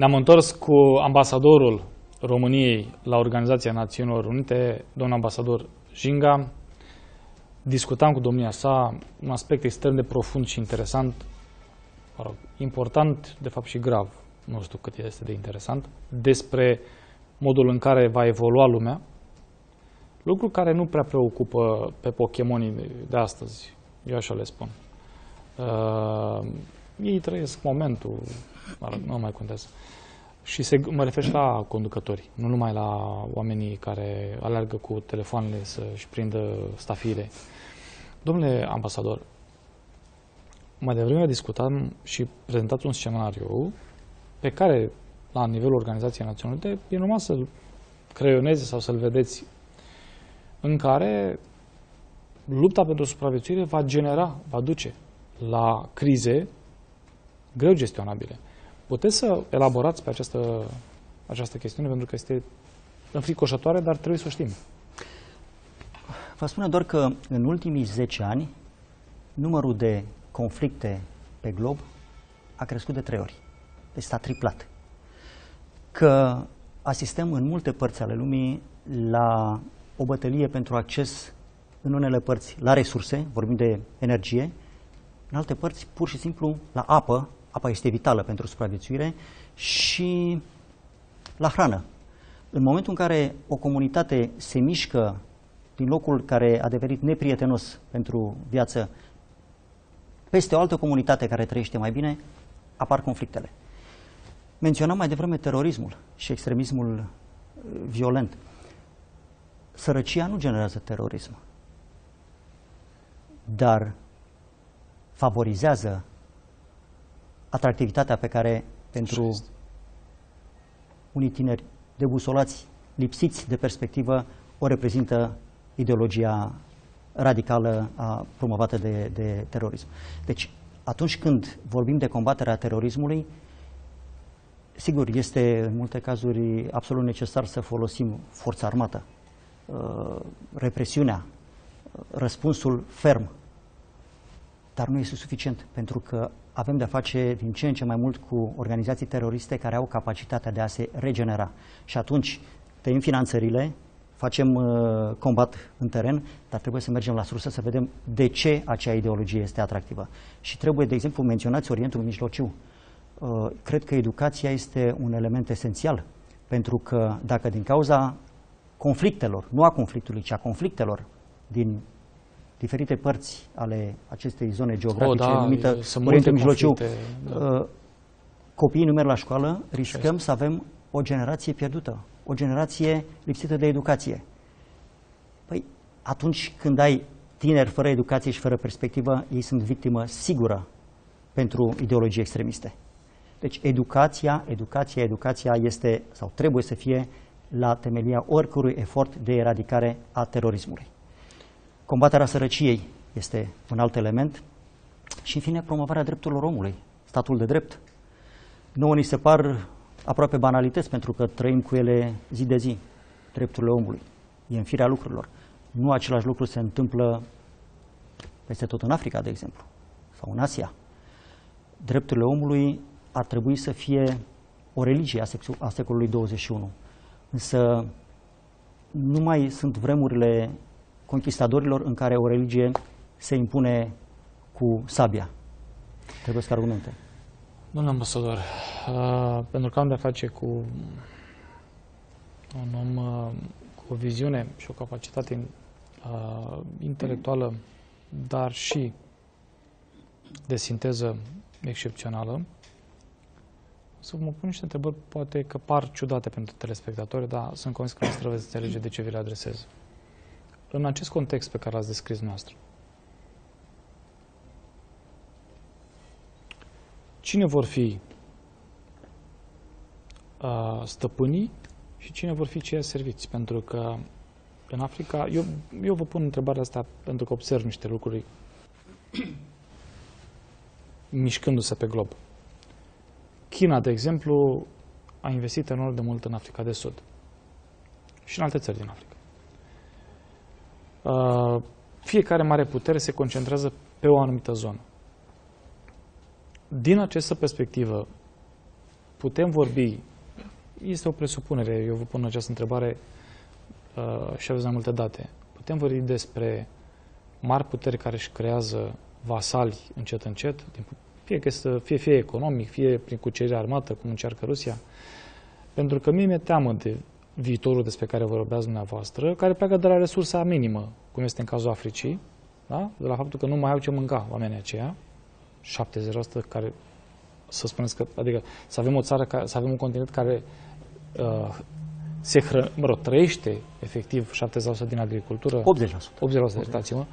Ne-am întors cu ambasadorul României la Organizația Națiunilor Unite, domnul ambasador Jinga. Discutam cu domnia sa un aspect extrem de profund și interesant, mă rog, important, de fapt și grav, nu știu cât este de interesant, despre modul în care va evolua lumea, lucru care nu prea preocupă pe Pokémonii de astăzi, eu așa le spun. Uh, ei trăiesc momentul, mă rog, nu mai contează. Și se, mă refer și la conducători, nu numai la oamenii care alergă cu telefoanele să-și prindă stafile. Domnule ambasador, mai devreme discutam și prezentat un scenariu pe care, la nivelul Organizației Naționale Unite, e numai să-l creioneze sau să-l vedeți, în care lupta pentru supraviețuire va genera, va duce la crize greu gestionabile. Puteți să elaborați pe această, această chestiune, pentru că este înfricoșătoare, dar trebuie să o știm. Vă spune doar că în ultimii 10 ani numărul de conflicte pe glob a crescut de trei ori. Deci s-a triplat. Că asistăm în multe părți ale lumii la o bătălie pentru acces în unele părți la resurse, vorbim de energie, în alte părți pur și simplu la apă, apa este vitală pentru supraviețuire, și la hrană. În momentul în care o comunitate se mișcă din locul care a devenit neprietenos pentru viață peste o altă comunitate care trăiește mai bine, apar conflictele. Menționam mai devreme terorismul și extremismul uh, violent. Sărăcia nu generează terorism, dar favorizează atractivitatea pe care pentru unii tineri debusolați, lipsiți de perspectivă, o reprezintă ideologia radicală a, promovată de, de terorism. Deci, atunci când vorbim de combaterea terorismului, sigur, este în multe cazuri absolut necesar să folosim forța armată, uh, represiunea, răspunsul ferm, dar nu este suficient, pentru că avem de-a face din ce în ce mai mult cu organizații teroriste care au capacitatea de a se regenera. Și atunci tăiem finanțările, facem uh, combat în teren, dar trebuie să mergem la sursă să vedem de ce acea ideologie este atractivă. Și trebuie, de exemplu, menționați Orientul Mijlociu. Uh, cred că educația este un element esențial, pentru că dacă din cauza conflictelor, nu a conflictului, ci a conflictelor din diferite părți ale acestei zone geografice, oh, da, numită Orientul Mijlociu, da. Uh, copiii nu merg la școală, riscăm să avem o generație pierdută, o generație lipsită de educație. Păi, atunci când ai tineri fără educație și fără perspectivă, ei sunt victimă sigură pentru ideologii extremiste. Deci educația, educația, educația este sau trebuie să fie la temelia oricărui efort de eradicare a terorismului. Combaterea sărăciei este un alt element și, în fine, promovarea drepturilor omului, statul de drept. Nouă ni se par aproape banalități, pentru că trăim cu ele zi de zi, drepturile omului. E în firea lucrurilor. Nu același lucru se întâmplă peste tot în Africa, de exemplu, sau în Asia. Drepturile omului ar trebui să fie o religie a, a secolului 21. Însă nu mai sunt vremurile conquistadorilor în care o religie se impune cu sabia. Trebuie să argumente. Domnule ambasador, uh, pentru că am de-a face cu un om uh, cu o viziune și o capacitate uh, intelectuală, dar și de sinteză excepțională, să vă pun niște întrebări, poate că par ciudate pentru telespectatori, dar sunt convins că noastră veți înțelege de ce vi le adresez. În acest context pe care l-ați descris noastră, cine vor fi uh, stăpânii și cine vor fi cei serviți? Pentru că în Africa, eu, eu vă pun întrebarea asta pentru că observ niște lucruri mișcându-se pe glob. China, de exemplu, a investit enorm de mult în Africa de Sud și în alte țări din Africa. Uh, fiecare mare putere se concentrează pe o anumită zonă. Din această perspectivă, putem vorbi, este o presupunere, eu vă pun această întrebare uh, și aveți mai multe date. Putem vorbi despre mari puteri care își creează vasali încet, încet, fie, că este, fie, fie economic, fie prin cucerire armată, cum încearcă Rusia. Pentru că mie mi-e teamă de viitorul despre care vorbeați dumneavoastră, care pleacă de la resursa minimă, cum este în cazul Africii, da? de la faptul că nu mai au ce mânca oamenii aceia, 70% care, să spuneți că, adică să avem o țară, să avem un continent care uh, se hră, mă rog, trăiește efectiv 70% din agricultură. 80%. 80%, iertați-mă.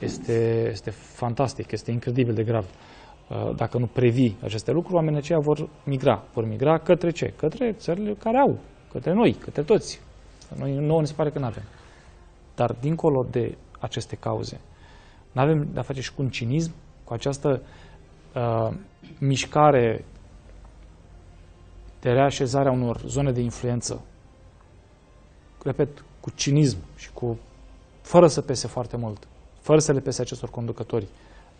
Este, este fantastic, este incredibil de grav. Uh, dacă nu previi aceste lucruri, oamenii aceia vor migra. Vor migra către ce? Către țările care au, către noi, către toți. Noi, nouă ne se pare că nu avem. Dar dincolo de aceste cauze, nu avem de-a face și cu un cinism, cu această uh, mișcare de reașezare a unor zone de influență, repet, cu cinism și cu, fără să pese foarte mult, fără să le pese acestor conducători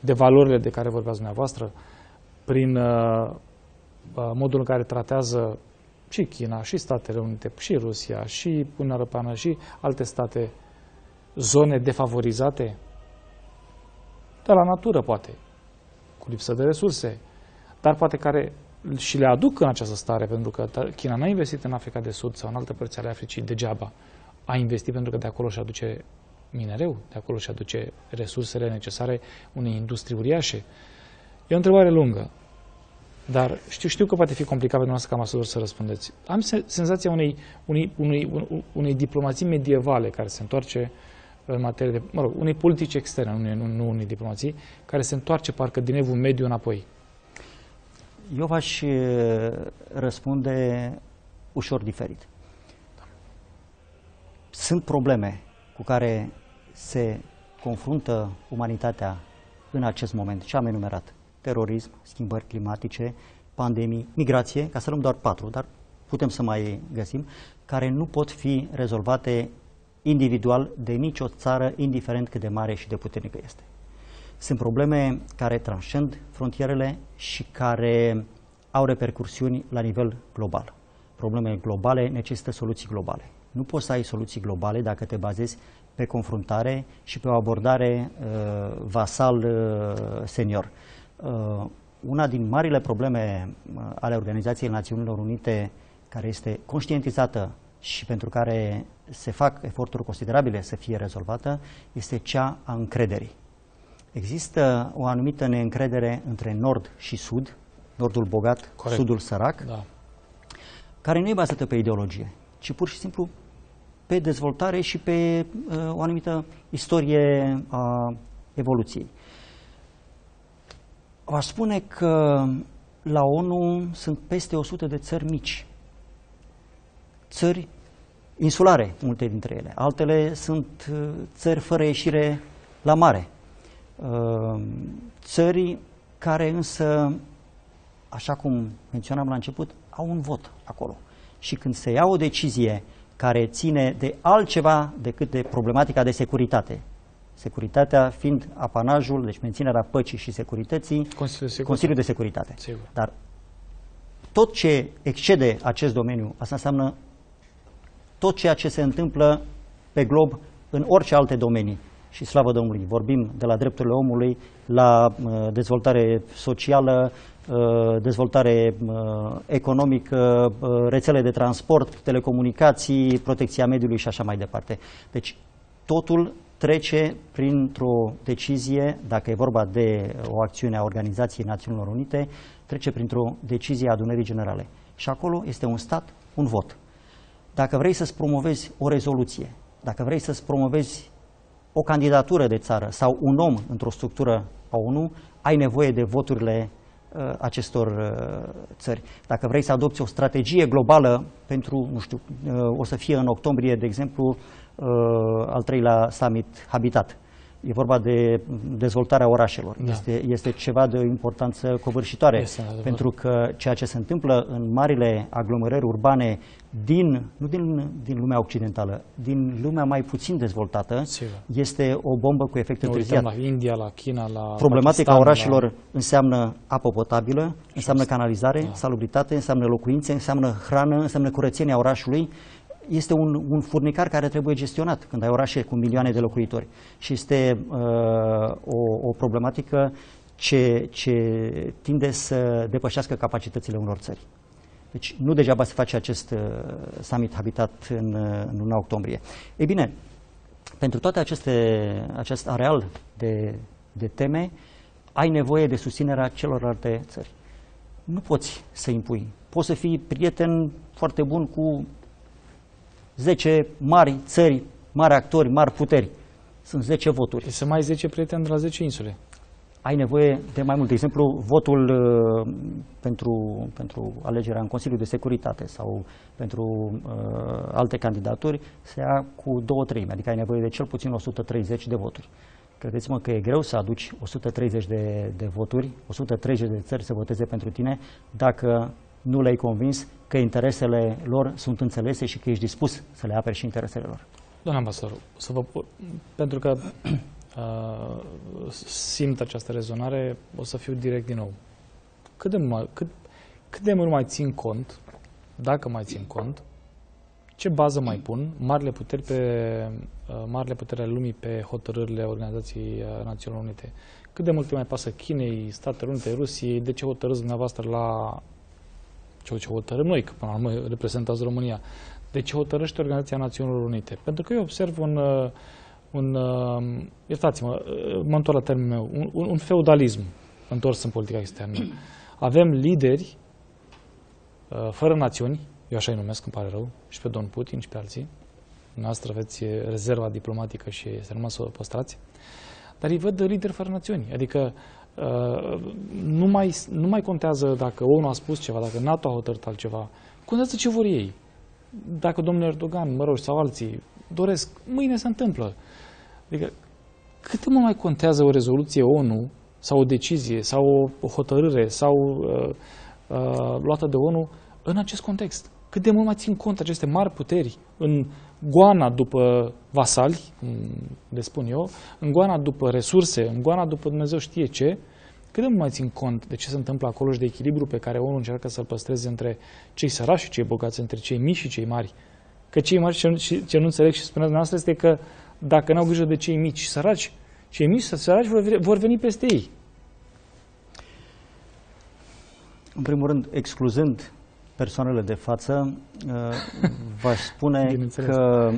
de valorile de care vorbeați dumneavoastră, prin uh, uh, modul în care tratează și China, și Statele Unite, și Rusia, și Uniunea Europeană, și alte state, zone defavorizate, de la natură poate, cu lipsă de resurse, dar poate care și le aduc în această stare, pentru că China n-a investit în Africa de Sud sau în alte părți ale Africii degeaba. A investit pentru că de acolo și aduce minereu, de acolo și aduce resursele necesare unei industrii uriașe. E o întrebare lungă, dar știu, știu că poate fi complicat pentru noastră ca ambasador să răspundeți. Am senzația unei, unei, unei, unei diplomații medievale care se întoarce în materie de, mă rog, unei politici externe, nu, nu, nu unei diplomații, care se întoarce parcă din evul mediu înapoi. Eu v-aș răspunde ușor diferit. Sunt probleme cu care se confruntă umanitatea în acest moment, ce am enumerat? Terorism, schimbări climatice, pandemii, migrație, ca să luăm doar patru, dar putem să mai găsim, care nu pot fi rezolvate individual de nicio țară, indiferent cât de mare și de puternică este. Sunt probleme care transcend frontierele și care au repercursiuni la nivel global. Probleme globale necesită soluții globale. Nu poți să ai soluții globale dacă te bazezi pe confruntare și pe o abordare uh, vasal uh, senior. Uh, una din marile probleme uh, ale Organizației Națiunilor Unite, care este conștientizată și pentru care se fac eforturi considerabile să fie rezolvată, este cea a încrederii. Există o anumită neîncredere între nord și sud, nordul bogat, Corect. sudul sărac, da. care nu e bazată pe ideologie, ci pur și simplu pe dezvoltare și pe uh, o anumită istorie a evoluției. V-aș spune că la ONU sunt peste 100 de țări mici, țări insulare, multe dintre ele. Altele sunt uh, țări fără ieșire la mare. Uh, țări care însă, așa cum menționam la început, au un vot acolo. Și când se ia o decizie care ține de altceva decât de problematica de securitate, securitatea fiind apanajul, deci menținerea păcii și securității, Consiliul de, Consiliul de Securitate. Sigur. Dar tot ce excede acest domeniu, asta înseamnă tot ceea ce se întâmplă pe glob în orice alte domenii. Și slavă Domnului, vorbim de la drepturile omului la uh, dezvoltare socială, uh, dezvoltare uh, economică, uh, rețele de transport, telecomunicații, protecția mediului și așa mai departe. Deci totul trece printr-o decizie, dacă e vorba de o acțiune a Organizației Națiunilor Unite, trece printr-o decizie a adunării generale. Și acolo este un stat, un vot. Dacă vrei să-ți promovezi o rezoluție, dacă vrei să-ți promovezi o candidatură de țară sau un om într-o structură a ONU, ai nevoie de voturile uh, acestor uh, țări. Dacă vrei să adopți o strategie globală pentru, nu știu, uh, o să fie în octombrie, de exemplu, uh, al treilea summit Habitat. E vorba de dezvoltarea orașelor. Da. Este, este ceva de o importanță covârșitoare, Este, adevăr. pentru că ceea ce se întâmplă în marile aglomerări urbane din, nu din, din lumea occidentală, din lumea mai puțin dezvoltată, Sigur. este o bombă cu efect Ne uităm întârziat. la India, la China, la Problematica Pakistan, orașelor La... înseamnă apă potabilă, înseamnă canalizare, Da. salubritate, înseamnă locuințe, înseamnă hrană, înseamnă curățenia orașului. Este un, un furnicar care trebuie gestionat când ai orașe cu milioane de locuitori. Și este uh, o, o problematică ce, ce tinde să depășească capacitățile unor țări. Deci nu degeaba se face acest uh, summit Habitat în, uh, în luna octombrie. Ei bine, pentru toate aceste, acest areal de, de teme, ai nevoie de susținerea celorlalte țări. Nu poți să impui. Poți să fii prieten foarte bun cu 10 mari țări, mari actori, mari puteri. Sunt 10 voturi. Deci să mai ai 10 prieteni de la 10 insule. Ai nevoie de mai mult. De exemplu, votul uh, pentru, pentru alegerea în Consiliul de Securitate sau pentru uh, alte candidaturi se ia cu două treimi, adică ai nevoie de cel puțin 130 de voturi. Credeți-mă că e greu să aduci 130 de, de voturi, 130 de țări să voteze pentru tine, dacă nu le-ai convins că interesele lor sunt înțelese și că ești dispus să le aperi și interesele lor. Doamne ambasador, să vă, pu- pentru că uh, simt această rezonare, o să fiu direct din nou. Cât de, mult, cât, cât de mult mai țin cont, dacă mai țin cont, ce bază mai pun marile puteri, pe, uh, marile puteri ale lumii pe hotărârile Organizației uh, Națiunilor Unite? Cât de mult îi mai pasă Chinei, Statele Unite, Rusiei, de ce hotărâți dumneavoastră la ce, ce hotărâm noi, că până la urmă reprezentați România, de ce hotărăște Organizația Națiunilor Unite? Pentru că eu observ un, uh, un uh, iertați-mă, uh, mă întorc la termenul meu, un, un, un feudalism întors în politica externă. Avem lideri uh, fără națiuni, eu așa îi numesc, îmi pare rău, și pe domnul Putin și pe alții. Noastră aveți rezerva diplomatică și este rămas să o păstrați. Dar îi văd lideri fără națiuni. Adică uh, nu, mai, nu mai contează dacă ONU a spus ceva, dacă NATO a hotărât altceva. Contează ce vor ei. Dacă domnul Erdogan, mă rog, sau alții doresc, mâine se întâmplă. Adică cât de mult mai contează o rezoluție ONU sau o decizie sau o, o hotărâre sau uh, uh, luată de ONU în acest context? Cât de mult mai țin cont aceste mari puteri în goana după vasali, cum le spun eu, în goana după resurse, în goana după Dumnezeu știe ce, cât de mult mai țin cont de ce se întâmplă acolo și de echilibru pe care ONU încearcă să-l păstreze între cei sărași și cei bogați, între cei mici și cei mari. Că cei mari, ce, ce- ce nu înțeleg și spuneți dumneavoastră, este că dacă n-au grijă de cei mici și săraci, cei mici și săraci vor, veni- vor veni peste ei. În primul rând, excluzând persoanele de față, uh, v-aș spune Bineînțeles. că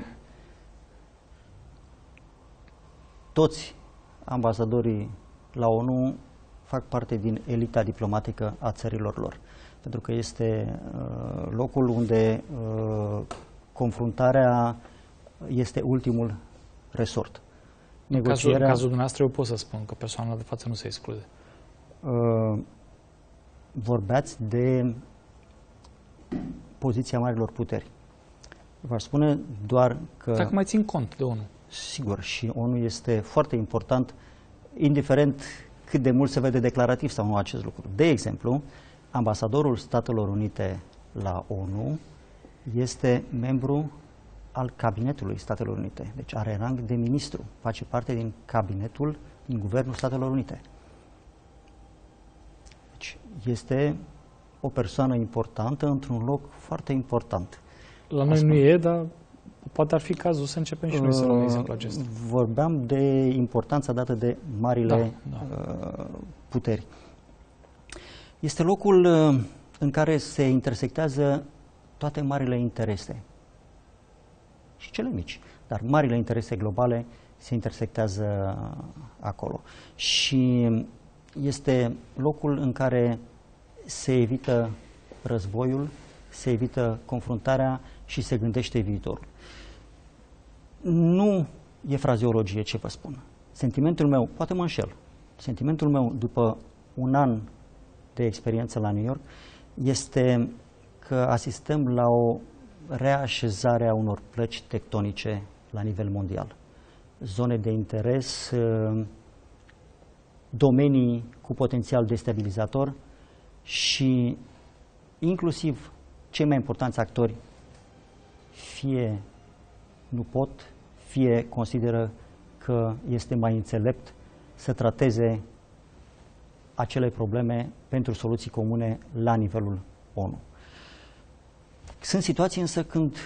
toți ambasadorii la ONU fac parte din elita diplomatică a țărilor lor. Pentru că este uh, locul unde uh, confruntarea este ultimul resort. În cazul, în Negocierea, cazul dumneavoastră eu pot să spun că persoana de față nu se exclude. uh, vorbeați de poziția marilor puteri. V-aș spune doar că, Dacă mai țin cont de ONU. sigur, și ONU este foarte important, indiferent cât de mult se vede declarativ sau nu acest lucru. De exemplu, ambasadorul Statelor Unite la ONU este membru al Cabinetului Statelor Unite, deci are rang de ministru, face parte din cabinetul, din Guvernul Statelor Unite. Deci este o persoană importantă într-un loc foarte important. La noi nu e, dar poate ar fi cazul să începem și noi să luăm exemplu acesta. Uh, Vorbeam de importanța dată de marile Da, uh, puteri. Este locul uh, în care se intersectează toate marile interese și cele mici, dar marile interese globale se intersectează acolo. Și este locul în care se evită războiul, se evită confruntarea și se gândește viitorul. Nu e frazeologie ce vă spun. Sentimentul meu, poate mă înșel, sentimentul meu după un an de experiență la New York este că asistăm la o reașezare a unor plăci tectonice la nivel mondial. zone de interes, uh, domenii cu potențial destabilizator și inclusiv cei mai importanți actori fie nu pot, fie consideră că este mai înțelept să trateze acele probleme pentru soluții comune la nivelul ONU. Sunt situații însă când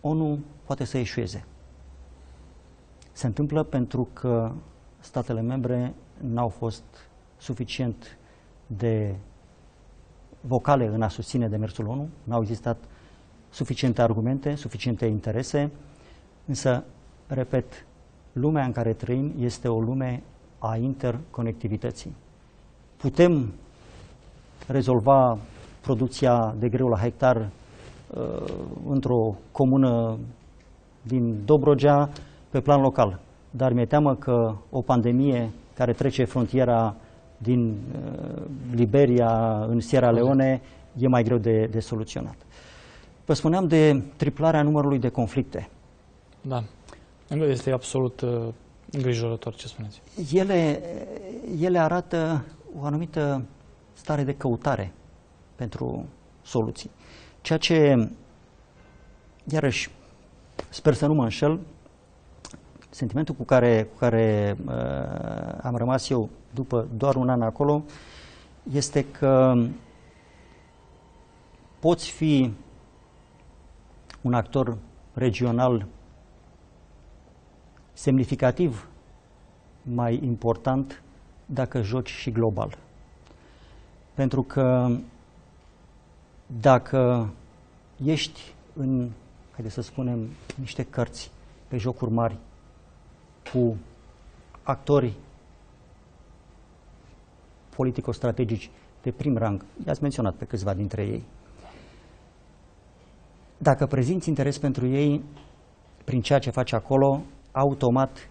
ONU poate să eșueze. Se întâmplă pentru că statele membre n-au fost suficient de vocale în a susține demersul ONU, n-au existat suficiente argumente, suficiente interese, însă, repet, lumea în care trăim este o lume a interconectivității. Putem rezolva producția de greu la hectar uh, într-o comună din Dobrogea pe plan local. Dar mi-e teamă că o pandemie care trece frontiera din uh, Liberia în Sierra Leone e mai greu de, de soluționat. Vă spuneam de triplarea numărului de conflicte. Da. Este absolut uh, îngrijorător ce spuneți. Ele, ele arată o anumită stare de căutare pentru soluții. Ceea ce, iarăși, sper să nu mă înșel, sentimentul cu care, cu care uh, am rămas eu după doar un an acolo este că poți fi un actor regional semnificativ mai important dacă joci și global. Pentru că dacă ești în, haideți să spunem, niște cărți pe jocuri mari cu actorii politico-strategici de prim rang, i-ați menționat pe câțiva dintre ei, dacă prezinți interes pentru ei prin ceea ce faci acolo, automat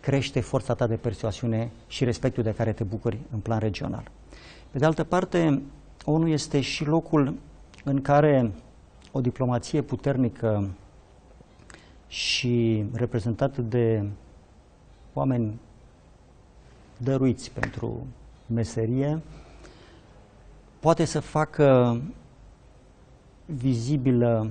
crește forța ta de persoasiune și respectul de care te bucuri în plan regional. Pe de altă parte, ONU este și locul în care o diplomație puternică și reprezentată de oameni dăruiți pentru meserie, poate să facă vizibilă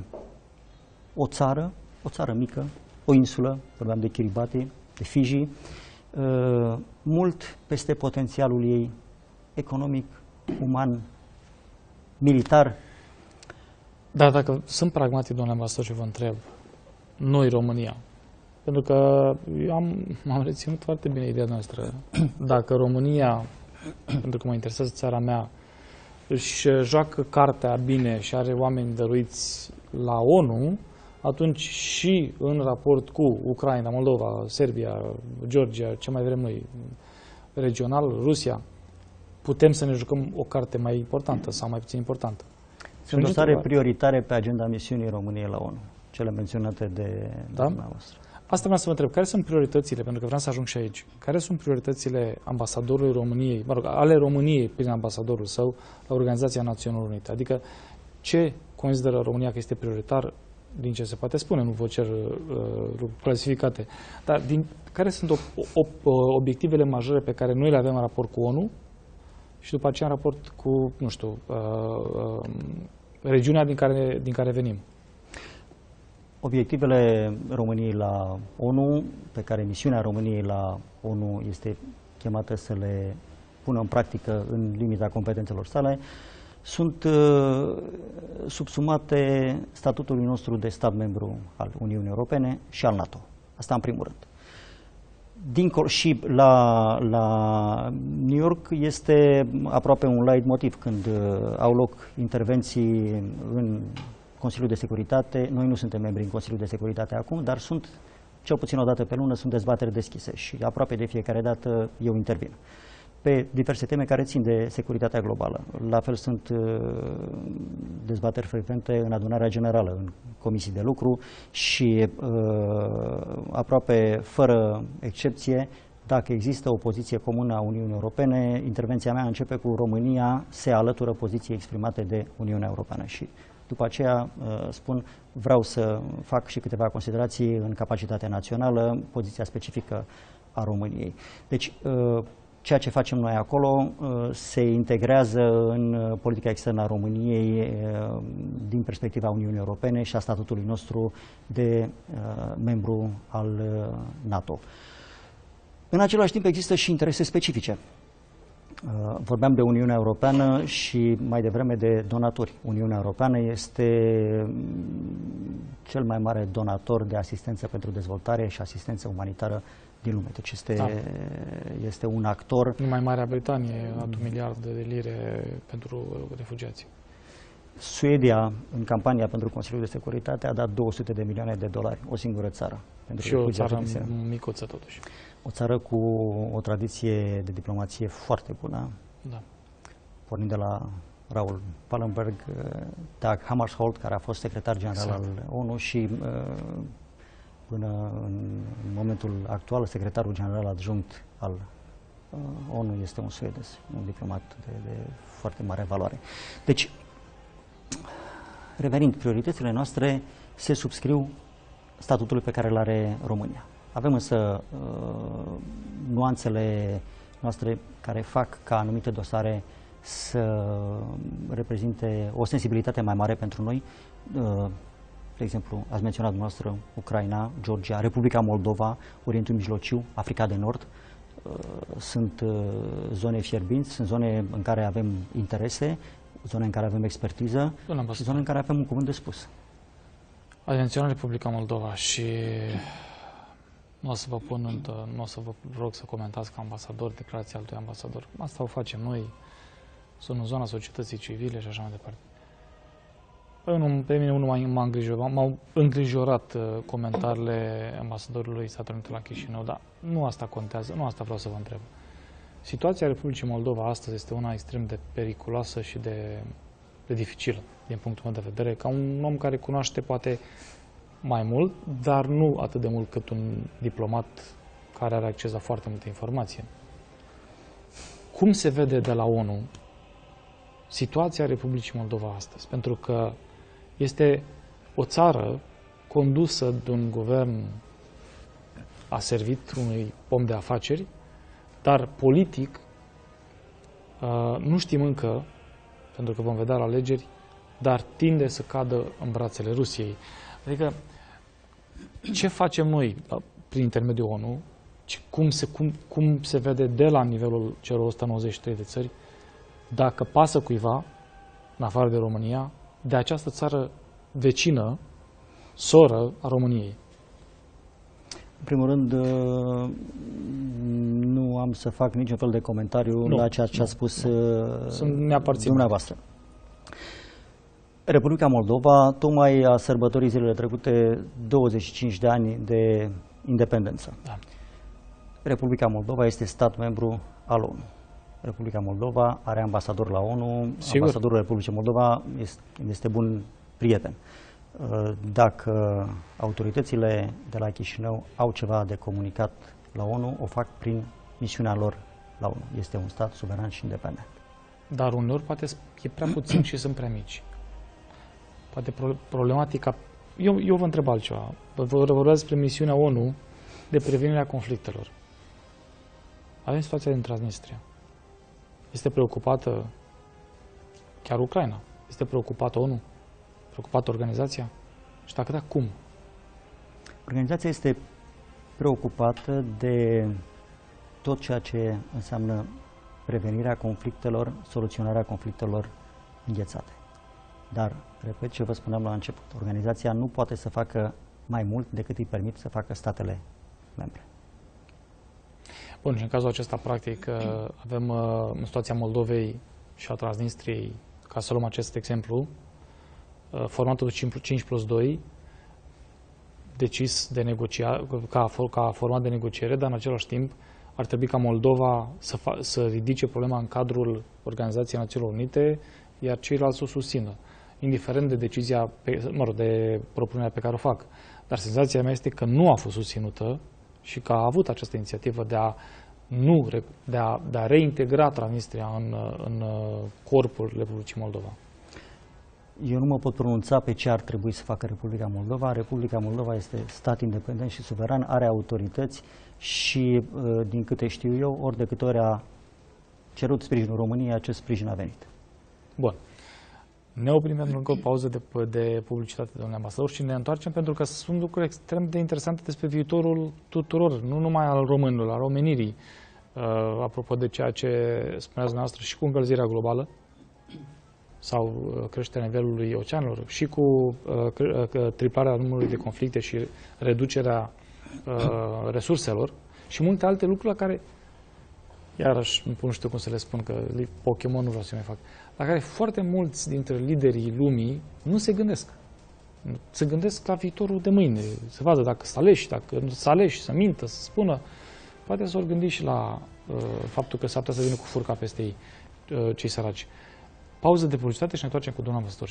o țară, o țară mică, o insulă, vorbeam de Kiribati, de Fiji, uh, mult peste potențialul ei economic, uman, militar. Dar dacă sunt pragmatic, domnule ambasador, și vă întreb, noi, România, pentru că eu am, am reținut foarte bine ideea noastră. Dacă România, pentru că mă interesează țara mea, își joacă cartea bine și are oameni dăruiți la ONU, atunci și în raport cu Ucraina, Moldova, Serbia, Georgia, ce mai vrem noi, regional, Rusia, putem să ne jucăm o carte mai importantă sau mai puțin importantă. Sunt dosare prioritare pe agenda misiunii României la ONU, cele menționate de da? dumneavoastră. Asta vreau să vă întreb. Care sunt prioritățile, pentru că vreau să ajung și aici, care sunt prioritățile ambasadorului României, mă rog, ale României prin ambasadorul său la Organizația Națiunilor Unite? Adică ce consideră România că este prioritar din ce se poate spune, nu vă cer uh, clasificate, dar din, care sunt o, o, obiectivele majore pe care noi le avem în raport cu ONU și după aceea în raport cu, nu știu, uh, uh, regiunea din care, din care venim? Obiectivele României la ONU, pe care misiunea României la ONU este chemată să le pună în practică în limita competențelor sale, sunt uh, subsumate statutului nostru de stat membru al Uniunii Europene și al NATO. Asta în primul rând. Dincolo, și la, la New York este aproape un light motiv când uh, au loc intervenții în Consiliul de Securitate. Noi nu suntem membri în Consiliul de Securitate acum, dar sunt, cel puțin o dată pe lună, sunt dezbateri deschise și aproape de fiecare dată eu intervin pe diverse teme care țin de securitatea globală. La fel sunt uh, dezbateri frecvente în adunarea generală, în comisii de lucru și uh, aproape fără excepție dacă există o poziție comună a Uniunii Europene, intervenția mea începe cu România, se alătură poziției exprimate de Uniunea Europeană și după aceea spun vreau să fac și câteva considerații în capacitatea națională, poziția specifică a României. Deci, ceea ce facem noi acolo se integrează în politica externă a României din perspectiva Uniunii Europene și a statutului nostru de membru al NATO. În același timp există și interese specifice. Uh, vorbeam de Uniunea Europeană și mai devreme de donatori. Uniunea Europeană este mm, cel mai mare donator de asistență pentru dezvoltare și asistență umanitară din lume. Deci este, da. este un actor... Numai Marea Britanie a dat un miliard de lire pentru refugiați. Suedia, în campania pentru Consiliul de Securitate, a dat 200 de milioane de dolari, o singură țară. Pentru și o țară micuță, totuși. O țară cu o tradiție de diplomație foarte bună. Da. Pornind de la Raul Pallenberg, Dag Hammarskjöld, care a fost secretar general exact. al ONU și până în momentul actual, secretarul general adjunct al ONU este un suedez, un diplomat de, de foarte mare valoare. Deci, revenind, prioritățile noastre se subscriu statutului pe care îl are România. Avem însă uh, nuanțele noastre care fac ca anumite dosare să reprezinte o sensibilitate mai mare pentru noi. Uh, de exemplu, ați menționat dumneavoastră Ucraina, Georgia, Republica Moldova, Orientul Mijlociu, Africa de Nord. Uh, sunt uh, zone fierbinți, sunt zone în care avem interese, zone în care avem expertiză și zone în care avem un cuvânt de spus. Ați menționat Republica Moldova și nu o să vă pun, în, nu o să vă rog să comentați ca ambasador declarația altui ambasador. Asta o facem noi. Sunt în zona societății civile și așa mai departe. Păi, pe mine nu m-a îngrijorat, m-au îngrijorat uh, comentariile ambasadorului Statului Unite la Chișinău, dar nu asta contează, nu asta vreau să vă întreb. Situația Republicii Moldova astăzi este una extrem de periculoasă și de, de dificilă, din punctul meu de vedere, ca un om care cunoaște poate mai mult, dar nu atât de mult cât un diplomat care are acces la foarte multe informații. Cum se vede de la ONU situația Republicii Moldova astăzi? Pentru că este o țară condusă de un guvern a servit unui om de afaceri, dar politic uh, nu știm încă, pentru că vom vedea la alegeri, dar tinde să cadă în brațele Rusiei. Adică ce facem noi prin intermediul ONU, cum se, cum, cum se vede de la nivelul celor 193 de țări, dacă pasă cuiva, în afară de România, de această țară vecină, soră a României. În primul rând, uh, nu am să fac niciun fel de comentariu nu, la ceea ce nu, a spus nu. Sunt dumneavoastră. Republica Moldova tocmai a sărbătorit zilele trecute 25 de ani de independență. Da. Republica Moldova este stat membru al ONU. Republica Moldova are ambasador la ONU. Sigur. Ambasadorul Republicii Moldova este, este bun prieten. Uh, dacă autoritățile de la Chișinău au ceva de comunicat la ONU, o fac prin misiunea lor la ONU. Este un stat suveran și independent. Dar uneori poate e prea puțin și sunt prea mici. Poate problematica... Eu, eu vă întreb altceva. Vă vorbesc despre misiunea ONU de prevenire a conflictelor. Avem situația din Transnistria. Este preocupată chiar Ucraina. Este preocupată ONU? Preocupată organizația? Și dacă da, cum? Organizația este preocupată de tot ceea ce înseamnă prevenirea conflictelor, soluționarea conflictelor înghețate. Dar, repet ce vă spuneam la început, organizația nu poate să facă mai mult decât îi permit să facă statele membre. Bun, și în cazul acesta, practic, uh, avem uh, în situația Moldovei și a Transnistriei, ca să luăm acest exemplu, uh, formatul 5 plus 2, decis de negocia, ca, ca format de negociere, dar în același timp ar trebui ca Moldova să, fa, să ridice problema în cadrul Organizației Națiunilor Unite, iar ceilalți să o susțină indiferent de decizia, pe, mă rog, de propunerea pe care o fac. Dar senzația mea este că nu a fost susținută și că a avut această inițiativă de a nu, de a, de a reintegra Transnistria în, în corpul Republicii Moldova. eu nu mă pot pronunța pe ce ar trebui să facă Republica Moldova. Republica Moldova este stat independent și suveran, are autorități și, uh, din câte știu eu, ori de câte ori a cerut sprijinul României, acest sprijin a venit. Bun. Ne oprim pentru încă o pauză de, de publicitate, domnule ambasador, și ne întoarcem pentru că sunt lucruri extrem de interesante despre viitorul tuturor, nu numai al românilor, al romenirii. Uh, apropo de ceea ce spuneați noastră și cu încălzirea globală sau uh, creșterea nivelului oceanelor și cu uh, uh triplarea numărului de conflicte și reducerea uh, resurselor și multe alte lucruri la care iarăși nu știu cum să le spun, că Pokémon nu vreau să mai fac, la care foarte mulți dintre liderii lumii nu se gândesc. Se gândesc la viitorul de mâine, să vadă dacă să aleși, dacă nu să aleși, să mintă, să spună. Poate să ori gândi și la uh, faptul că s-ar putea să vină cu furca peste ei, uh, cei săraci. Pauză de publicitate și ne întoarcem cu doamna Văstor